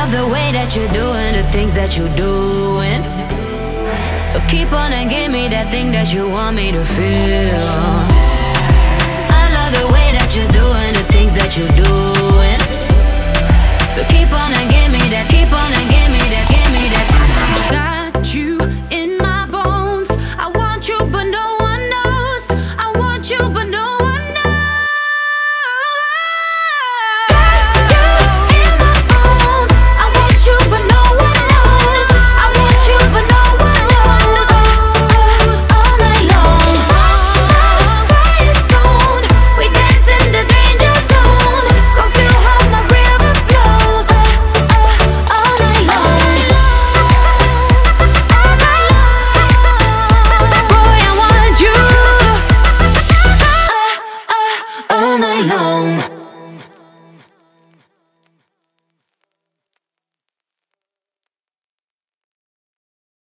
love the way that you're doing the things that you're doing. So keep on and give me that thing that you want me to feel.